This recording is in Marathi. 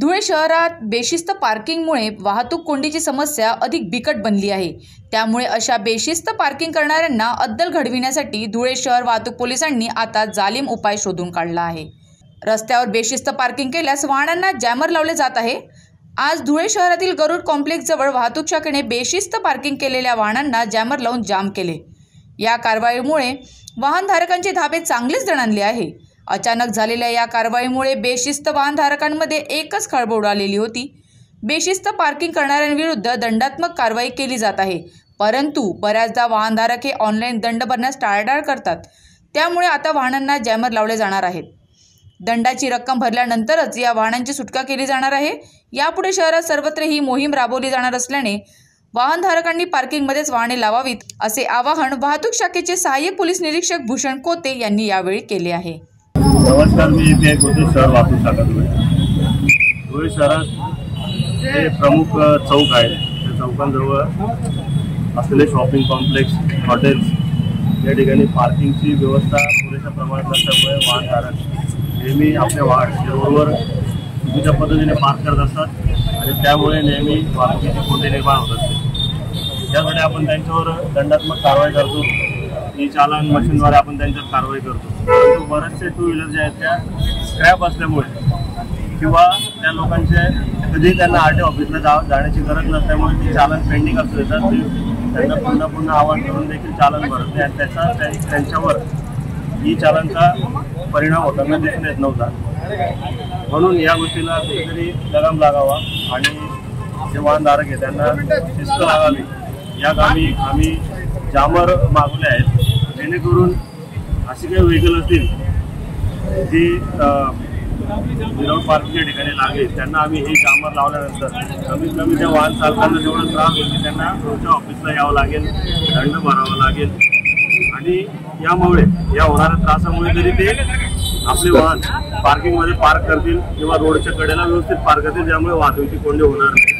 धुळे शहरात बेशिस्त पार्किंगमुळे वाहतूक कोंडीची समस्या अधिक बिकट बनली आहे. त्यामुळे अशा बेशिस्त पार्किंग करणाऱ्यांना अद्दल घडविण्यासाठी धुळे शहर वाहतूक पोलिसांनी आता जालिम उपाय शोधून काढला आहे. रस्त्यावर बेशिस्त पार्किंग केल्यास वाहनांना जॅमर लावले जात आहे. आज धुळे शहरातील गरुड कॉम्प्लेक्सजवळ वाहतूक शाखेने बेशिस्त पार्किंग केलेल्या वाहनांना जॅमर लावून जाम केले. या कारवाईमुळे वाहनधारकांचे धाबे चांगलेच दणाणले आहे. अचानक झालेल्या या कारवाईमुळे बेशिस्त वाहनधारकांमध्ये एकच खळबळ उडालेली होती. बेशिस्त पार्किंग करणाऱ्यांविरुद्ध दंडात्मक कारवाई केली जात आहे. परंतु बऱ्याचदा वाहनधारक हे ऑनलाईन दंड भरण्यास टाळाटाळ करतात. त्यामुळे आता वाहनांना जॅमर लावले जाणार आहेत. दंडाची रक्कम भरल्यानंतरच या वाहनांची सुटका केली जाणार आहे. यापुढे शहरात सर्वत्र ही मोहीम राबवली जाणार असल्याने वाहनधारकांनी पार्किंगमध्येच वाहने लावावीत असे आवाहन वाहतूक शाखेचे सहाय्यक पोलीस निरीक्षक भूषण कोते यांनी यावेळी केले आहे. नमस्कार मी इथे एक शहर वाहतूक शाखा धुळे धुळे शहरात हे प्रमुख चौक आहे. त्या चौकांजवळ असलेले शॉपिंग कॉम्प्लेक्स हॉटेल्स या ठिकाणी पार्किंगची व्यवस्था पुरेशा प्रमाणात नसल्यामुळे वाहनधारक नेहमी आपल्या वाहन रोडवर चुकीच्या पद्धतीने पार्क करत असतात आणि त्यामुळे नेहमी वाहतुकीची कोंडी निर्माण होत असते. त्यासाठी आपण त्यांच्यावर दंडात्मक कारवाई करतो. ई चालन मशीनद्वारे आपण त्यांच्यावर कारवाई करतो. परंतु बरेचसे टू व्हीलर जे आहेत त्या स्क्रॅप असल्यामुळे किंवा त्या लोकांचे कधी त्यांना आर टी ऑफिसला जा जाण्याची गरज नसल्यामुळे ते चालन पेंडिंग असू देतात. ते त्यांना पुन्हा पुन्हा आवाज करून देखील चालन भरत नाही. आणि त्याचा त्या- त्यांच्यावर ई चालनचा परिणाम होताना दिसून येत नव्हता. म्हणून या गोष्टीला कुठेतरी लगाम लागावा आणि जे वाहनधारक आहे त्यांना शिस्त लागावी. या कामी आम्ही जामर मागवले आहेत. जेणेकरून असे काही व्हेकल असतील जी विदाउट पार्किंगच्या ठिकाणी लागेल त्यांना आम्ही हे कामावर लावल्यानंतर कमीत कमी त्या वाहन चालकांना जेवढा त्रास होईल की त्यांना रोजच्या ऑफिसला यावं लागेल दंड भरावा लागेल. आणि यामुळे या होणाऱ्या त्रासामुळे तरी ते आपले वाहन पार्किंगमध्ये पार्क करतील किंवा रोडच्या कडेला व्यवस्थित पार्क करतील ज्यामुळे वाहतुकीची कोंडी होणार नाही.